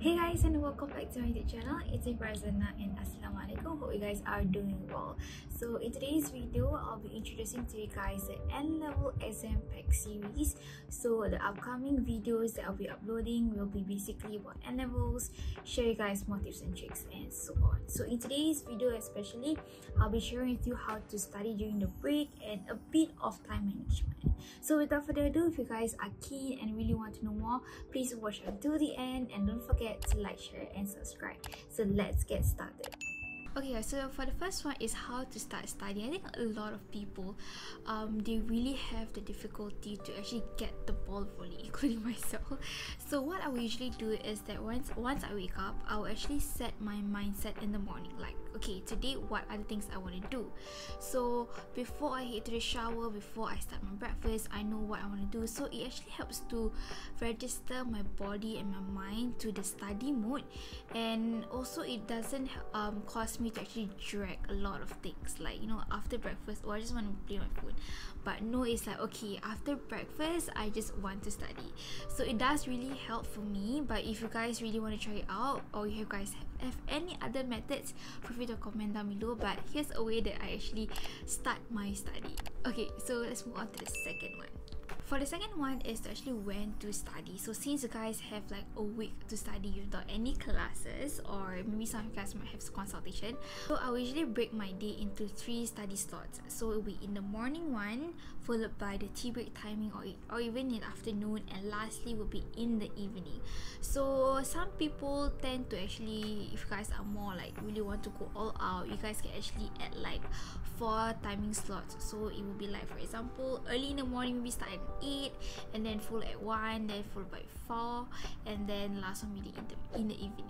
Hey guys and welcome back to my YouTube channel. It's Farzana and Assalamualaikum. Hope you guys are doing well. So in today's video, I'll be introducing to you guys the N-level exam pack series. So the upcoming videos that I'll be uploading will be basically about N-levels, share you guys more tips and tricks and so on. So in today's video especially, I'll be sharing with you how to study during the break and a bit of time management. So without further ado, if you guys are keen and really want to know more, please watch until the end and don't forget forget to like, share and subscribe. So let's get started. Okay, so for the first one is how to start studying. I think a lot of people, um, they really have the difficulty to actually get the ball rolling, including myself. So what I will usually do is that once once I wake up, I will actually set my mindset in the morning. Like, okay, today what are the things I want to do? So before I head to the shower, before I start my breakfast, I know what I want to do. So it actually helps to register my body and my mind to the study mode, and also it doesn't um cause me to actually drag a lot of things like you know after breakfast or oh, I just want to play my phone. But no it's like okay after breakfast I just want to study. So it does really help for me but if you guys really want to try it out or you guys have any other methods feel free to comment down below. But here's a way that I actually start my study. Okay so let's move on to the second one for the second one is to actually when to study. So since you guys have like a week to study without any classes or maybe some of you guys might have consultation. So I will usually break my day into three study slots. So it will be in the morning one, followed by the tea break timing or, or even in the afternoon and lastly will be in the evening. So some people tend to actually if you guys are more like really want to go all out, you guys can actually add like four timing slots. So it will be like for example early in the morning maybe start 8 and then full at 1 then followed by 4 and then last one meeting in the, in the evening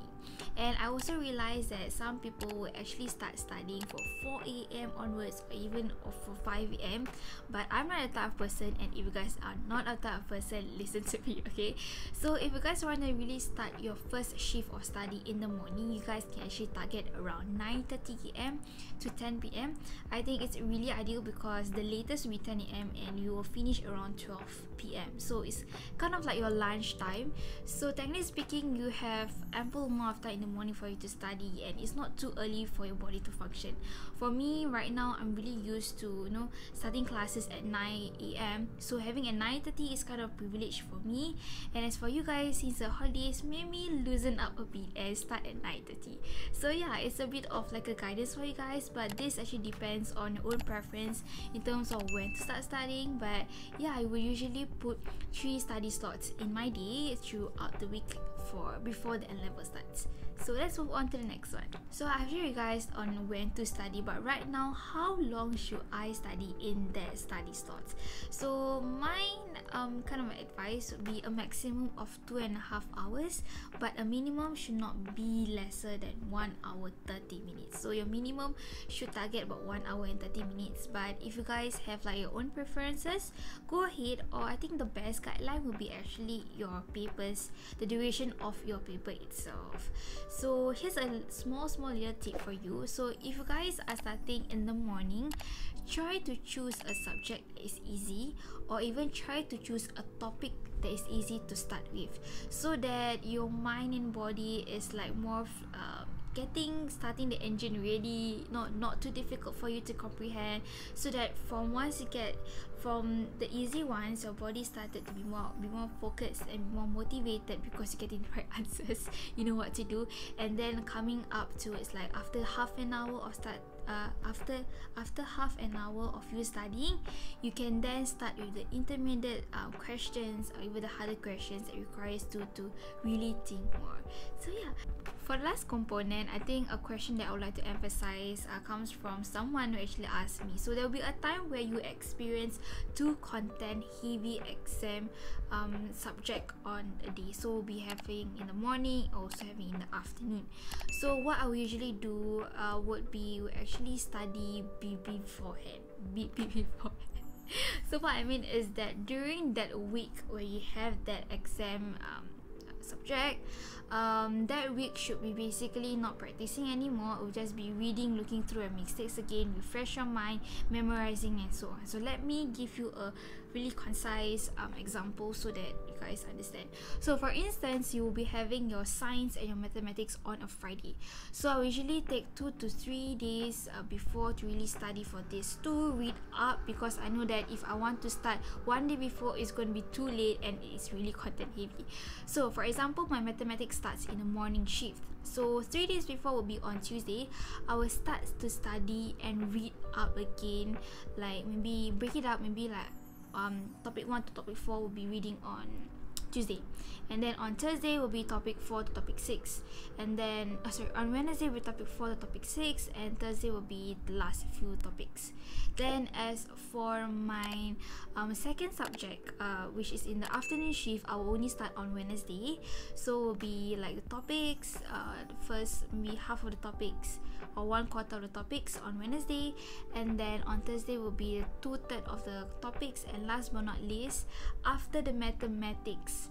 and I also realized that some people will actually start studying for 4 a.m. onwards or even for 5 a.m. But I'm not a type of person and if you guys are not a type of person, listen to me, okay? So if you guys want to really start your first shift of study in the morning, you guys can actually target around 9.30 a.m. to 10 p.m. I think it's really ideal because the latest will be 10 a.m. and you will finish around 12 p.m. So it's kind of like your lunch time. So technically speaking, you have ample amount of in the morning for you to study and it's not too early for your body to function. For me right now i'm really used to you know starting classes at 9 a.m so having a 9.30 is kind of privilege for me. And as for you guys since the holidays maybe loosen up a bit and start at 9.30 so yeah it's a bit of like a guidance for you guys but this actually depends on your own preference in terms of when to start studying. But yeah i will usually put three study slots in my day throughout the week for before the N level starts. So let's move on to the next one. So I've shared you guys on when to study, but right now, how long should I study in that study slots? So mine, um, kind of advice would be a maximum of two and a half hours, but a minimum should not be lesser than one hour thirty minutes. So your minimum should target about one hour and thirty minutes. But if you guys have like your own preferences, go ahead. Or I think the best guideline would be actually your papers, the duration of your paper itself so here's a small small little tip for you so if you guys are starting in the morning try to choose a subject that is easy or even try to choose a topic that is easy to start with. So that your mind and body is like more uh, getting starting the engine really not not too difficult for you to comprehend. So that from once you get from the easy ones your body started to be more be more focused and more motivated because you're getting the right answers. You know what to do. And then coming up to it's like after half an hour of start uh, after after half an hour of you studying you can then start with the intermediate um, questions or even the harder questions that requires to to really think more. So yeah. For the last component, I think a question that I would like to emphasize uh, comes from someone who actually asked me. So there will be a time where you experience two content heavy exam um, subject on a day. So we'll be having in the morning, also having in the afternoon. So what I will usually do uh, would be actually study beforehand. B beforehand. so what I mean is that during that week where you have that exam um, subject um, that week should be basically not practicing anymore. It will just be reading looking through your mistakes again refresh your mind memorizing and so on. So let me give you a really concise um, examples so that you guys understand. So for instance you will be having your science and your mathematics on a friday. So i usually take two to three days uh, before to really study for this to read up because i know that if i want to start one day before it's going to be too late and it's really content heavy. So for example my mathematics starts in the morning shift. So three days before will be on tuesday. I will start to study and read up again. Like maybe break it up maybe like um topic 1 to topic 4 will be reading on Tuesday. And then on Thursday will be topic 4 to topic 6 and then uh, sorry on Wednesday will be topic 4 to topic 6 and Thursday will be the last few topics. Then as for my um, second subject uh, which is in the afternoon shift I will only start on Wednesday. So will be like the topics uh, the first maybe half of the topics or one quarter of the topics on Wednesday. And then on Thursday will be two third of the topics. And last but not least after the mathematics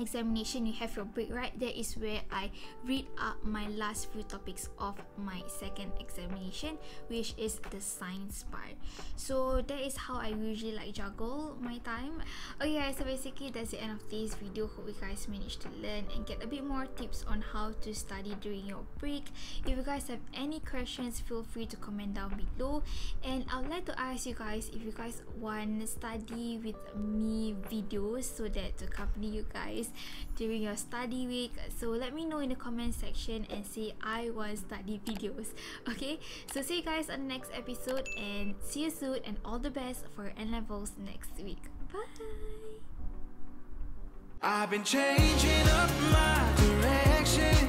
examination you have your break right? That is where i read up my last few topics of my second examination which is the science part. So that is how i usually like juggle my time. Oh, okay so basically that's the end of this video. Hope you guys managed to learn and get a bit more tips on how to study during your break. If you guys have any questions feel free to comment down below. And i would like to ask you guys if you guys want to study with me videos so that to accompany you guys during your study week. So let me know in the comment section and say I want study videos okay? So see you guys on the next episode and see you soon and all the best for N levels next week. Bye. I've been changing up my direction